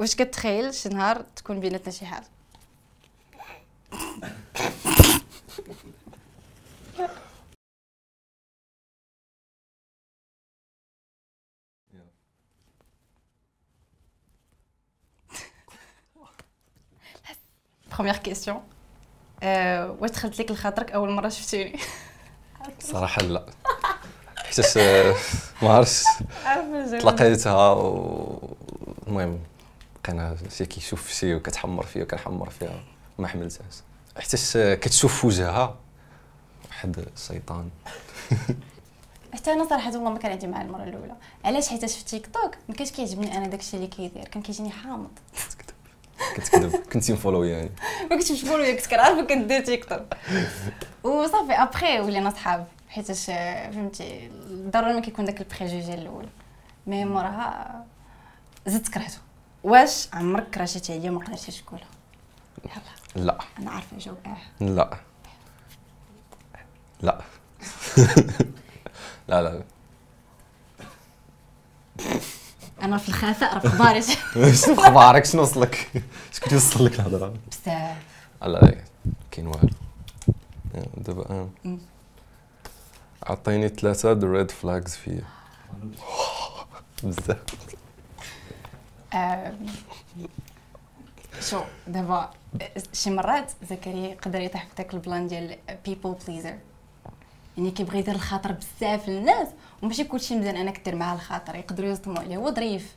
واش كتخيل شي نهار تكون بيناتنا شي حاجة بروميير كيسيون أه واش دخلت لك لخاطرك اول مره شفتيني صراحة لا. حيت ما عرفتش. تلاقيتها و المهم. بقينا شي كيشوف في شي وكتحمر فيا وكنحمر فيها ما حملتهاش. حتى كتشوف في وجهها واحد الشيطان. حتى أنا صراحة والله ما كان عندي معاه المرة الأولى. علاش حيت في تيك توك؟ ما كانش كيعجبني أنا داكشي اللي كيدير كان كيجيني حامض. كتكذب. كنتي مفولو يعني. ما كنتش مشغول كنت كنعرف كندير تيك توك. وصافي ابخي ولينا صحاب. حيتاش فهمتي ضروري ما كيكون داك ال préjugé الأول. mais موراها زدت كرهته. واش عمرك كرهتي عليا ما قدرتيش تقولها؟ لا. أنا عارفة الجواب آه لا. لا. لا لا. أنا في الخفاء راه في اخباري شنو أخبارك شنو وصلك؟ شكون يوصل لك الهضرة؟ بزاف. لا كاين والو دابا عطيني ثلاثة د red flags فيا بزاف. شو دابا شي مرات زكريا يقدر يطيح في داك البلان ديال people pleaser يعني كيبغي يدير الخاطر بزاف للناس وماشي كلشي مزيان انك دير معاه الخاطر يقدروا يصدموا عليه هو ظريف.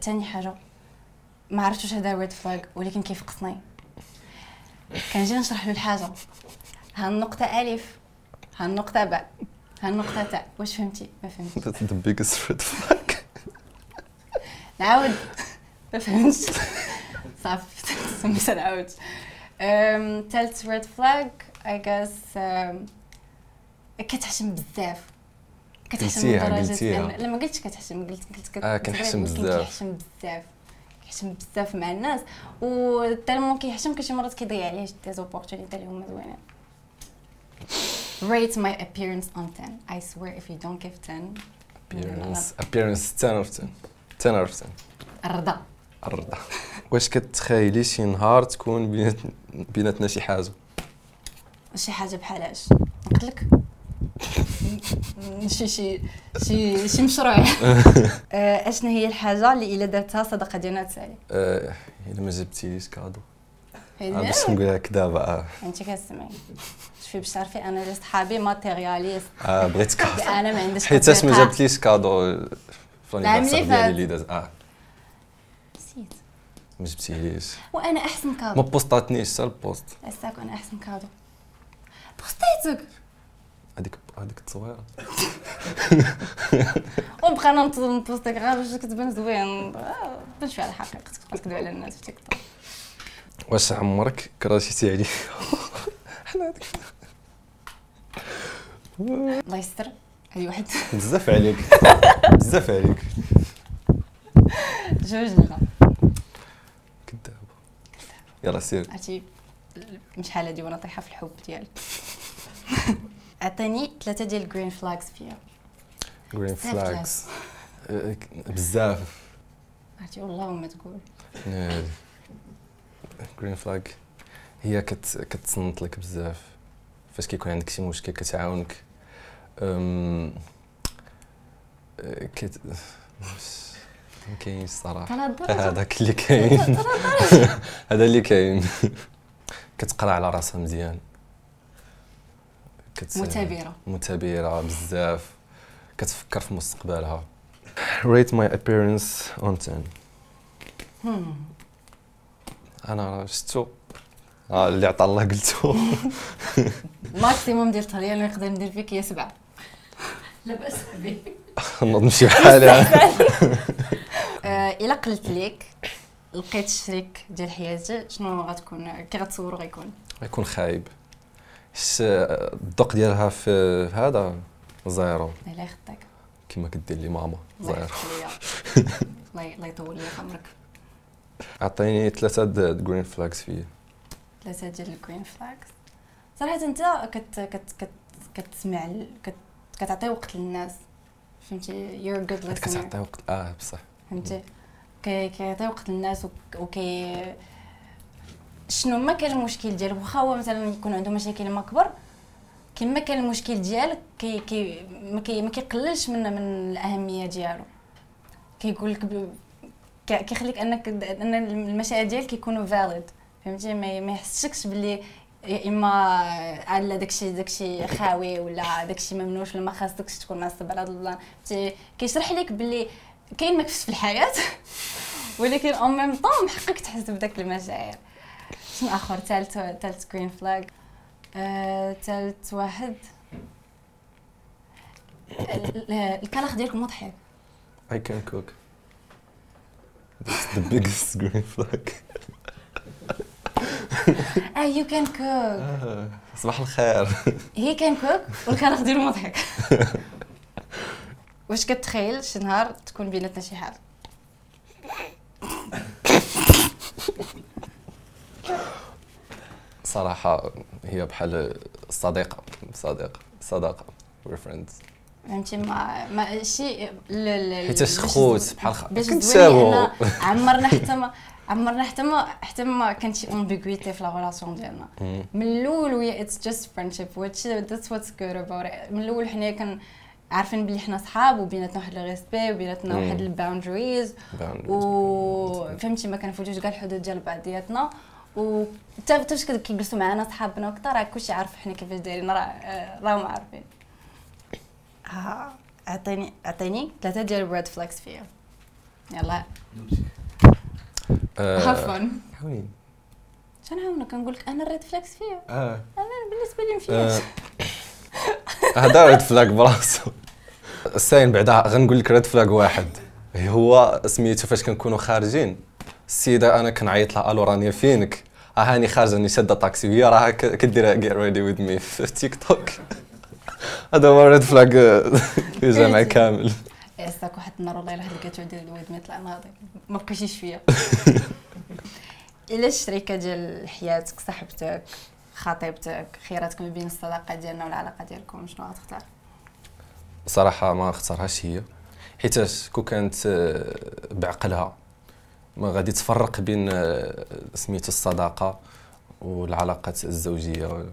ثاني حاجة. ما عرفتش واش هذا red flag ولكن كيفقصني كنجي نشرح له الحاجة. ها النقطة ألف ها النقطة باء ها النقطة تاء. واش فهمتي؟ ما فهمتش نعاود ما فهمتش صافي سميت نعاود ثالث red flag I guess كتحشم بزاف كتحشم لدرجه لا ما قلتش كتحشم قلت قلت آه كنحشم بزاف كنحشم بزاف كيحشم بزاف مع الناس و تالمون كيحشم كل شي مرات كيضيع عليه دي زوبورتونيتي اللي هما زوينين rate my appearance on 10 I swear if you don't give 10 appearance appearance 10 out of 10 10 out of 10 الرضا. الرضا. واش كتخيلي شي نهار تكون بينات بيناتنا شي حاجة؟ شي حاجة بحال اش قلت لك شي شي شي شي مشروع. آه، اشنا هي الحاجة اللي إلا درتها الصداقة ديالنا تسالي. آه، إلا ما جبتيليش cadeau. باش نقولها لك دابا. أنت كتسمعي. شوفي باش تعرفي أنا اللي صحابي matérialiste. آه بغيت cadeau. أنا ما عنديش حيت ما جابتليش cadeau. العام اللي. ديالي داز آه. نسيت. ما جبتيليش وأنا أحسن ما كادو بوسطاتنيش حتى البوست؟ عساك أنا أحسن كادو. بوستيتك هذيك هذيك التصويرة. وبقينا ننتظر نبوستيك غير باش كتبان زوين. باش على حقيقتك كتكذب على الناس في تيك توك. واش عمرك؟ كراشيتي عليه الله يستر. هذه واحد. بزاف عليك. بزاف عليك جوج لا كذاب يلا سير. عرفتي شحال هادي وأنا طايحة في الحب ديالك. عطيني ثلاثة ديال ال green flags فيا. green flags بزاف. عرفتي والله ما تقول. green flag هي كت كتصنت لك بزاف. فاش كيكون عندك شي مشكل كتعاونك. كت ما كاينش الصراحة. هذاك اللي كاين. هذا اللي كاين. كتقرا على راسها مزيان. كت... مثابره مثابره بزاف. كتفكر في مستقبلها. Rate my appearance on 10 هم. أنا راه شفتو. آه اللي عطا الله قلتو. ماكسيموم ديال الطريقة اللي نقدر ندير فيك هي سبعة. لا بأس به نوض نمشي بحالها آه، إلا قلت لك لقيت الشريك ديال حياتي شنو غتكون؟ كي غتصورو غيكون؟ يكون خايب. حس الذوق ديالها في هذا zéro الله يخطيك. كما كدير لي ماما zéro الله يطول لي عمرك. عطيني ثلاثة green flags فيا ثلاثة ديال ال green flags صراحة أنت كت كت كت كتسمع كت كتعطي وقت للناس. فهمتي؟ Good هاد listener. كتعطي وقت آه بصح. فهمتي؟ كيعطي وقت للناس وكي شنو ما كان المشكل ديالو واخا هو مثلا يكون عنده مشاكل ما كبر كما كان المشكل ديالك كي كي ما, كي ما كيقللش من من الأهمية ديالو. كيقول لك كيخليك أنك أن المشاعر ديالك يكونوا valid فهمتي؟ ما يحسكش باللي يا إما على داكشي داكشي خاوي ولا داكشي ممنوش ولا ما خاصكش تكون معصب على البلان. كيشرح لك باللي كاين مكفس في الحياة ولكن au même temps حقك تحس بداك المشاعر شنو آخر؟ ثالث ثالث green flag ثالث واحد. الكلاخ ديالك مضحك. I can cook. That's the biggest green flag. آه you can cook صباح الخير. he can cook والكلاخ ديالو مضحك. واش كتخيل شي نهار تكون بيناتنا شي حاجة صراحة هي بحال الصديقة صديقة. صداقة. We're friends. فهمتي؟ ما ما شي حيت خوت بحال كنتساووا عمرنا حتى ما عمرنا حتى ما حتى ما كان شي ambiguïté في la relation ديالنا من الأول we it's just friendship which that's what's good about من الأول حنا كان عارفين بلي حنا صحاب وبيناتنا واحد ال respect وبيناتنا واحد ال boundaries و فهمتي ما كنفوتوش كاع الحدود ديال بعضياتنا. و حتى فاش كيجلسوا معنا صحابنا وكثر راه كلشي عارف حنا كيفاش دايرين راه راهم عارفين ها اعطيني أعطيني ثلاثة ديال ال red flags فيا. يلا. have fun when شنعاونك كنقول لك أنا الريد فلاكس فيا آه. أنا بالنسبة لي مفياش هذا red flag براسو الساين بعدا غنقول لك red flag واحد. هو سميتو فاش كنكونوا خارجين. السيدة أنا كنعيط لها ألو راني فينك؟ ها هاني خارجة راني شادة طاكسي. وهي راه كدير get ready with me في تيك توك هذا هو red flag في الجامع كامل. يساك واحد النهار والله إلا لقيت عندي ال with me طلع ناضي ما بقيتيش فيا. إلا الشريكة ديال حياتك صاحبتك خطيبتك خيراتك ما بين الصداقة ديالنا والعلاقة ديالكم شنو غتختار صراحة ما اختارهاش هي حيتاش كون كانت آه، بعقلها ما غادي تفرق بين آه، سميتو الصداقة والعلاقات الزوجية.